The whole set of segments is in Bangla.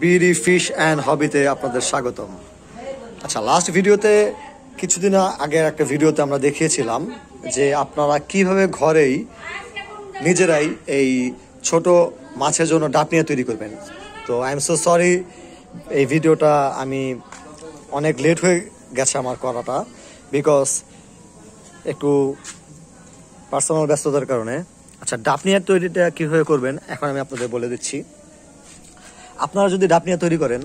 বিডি, ফিশ অ্যান্ড হবিতে আপনাদের স্বাগতম। আচ্ছা লাস্ট ভিডিওতে কিছুদিন আগে একটা ভিডিওতে আমরা দেখিয়েছিলাম যে আপনারা কীভাবে ঘরেই নিজেরাই এই ছোট মাছের জন্য ডাপনিয়া তৈরি করবেন। তো আই এম সো সরি এই ভিডিওটা আমি অনেক লেট হয়ে গেছে আমার করাটা বিকজ একটু পার্সোনাল ব্যস্ততার কারণে। আচ্ছা ডাপনিয়ার তৈরিটা কীভাবে করবেন, এখন আমি আপনাদের বলে দিচ্ছি। আপনারা যদি ডাপনিয়া তৈরি করেন,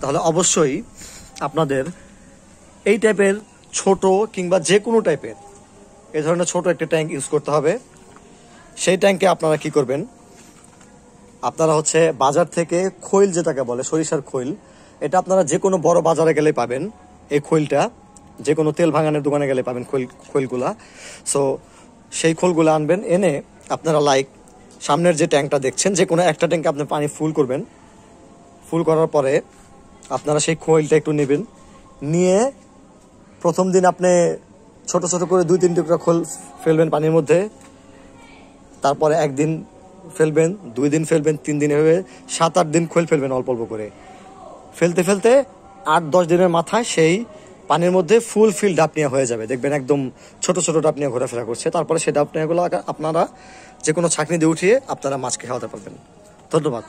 তাহলে অবশ্যই আপনাদের এই টাইপের ছোট কিংবা যে কোনো টাইপের, এই ধরনের ছোট একটা ট্যাঙ্ক ইউজ করতে হবে। সেই ট্যাঙ্কে আপনারা কি করবেন? আপনারা হচ্ছে বাজার থেকে খৈল যেটাকে বলে, সরিষার খৈল, এটা আপনারা যে কোনো বড় বাজারে গেলে পাবেন। এই খৈলটা যে কোনো তেল ভাঙানোর দোকানে গেলে পাবেন খৈল, খৈলগুলা। সো সেই খোলগুলো আনবেন, এনে আপনারা লাইক সামনের যে ট্যাঙ্কটা দেখছেন যে কোনো একটা ট্যাঙ্কে আপনি পানি ফুল করবেন। ফুল করার পরে আপনারা সেই খৈলটা একটু নেবেন। নিয়ে প্রথম দিন আপনি ছোট ছোট করে দুই তিন টুকরা খোল ফেলবেন পানির মধ্যে। তারপরে একদিন ফেলবেন, দুই দিন ফেলবেন, তিন দিন এভাবে সাত আট দিন খোল ফেলবেন অল্প অল্প করে। ফেলতে ফেলতে আট দশ দিনের মাথায় সেই পানির মধ্যে ফুল ফিল ডাপনিয়া হয়ে যাবে। দেখবেন একদম ছোট ছোট ডাপনিয়া ঘোরাফেরা করছে। তারপরে সেই ডাপনিয়াগুলো আপনারা যে কোনো ছাঁকনি দিয়ে উঠিয়ে আপনারা মাছকে খাওয়াতে পারবেন। ধন্যবাদ।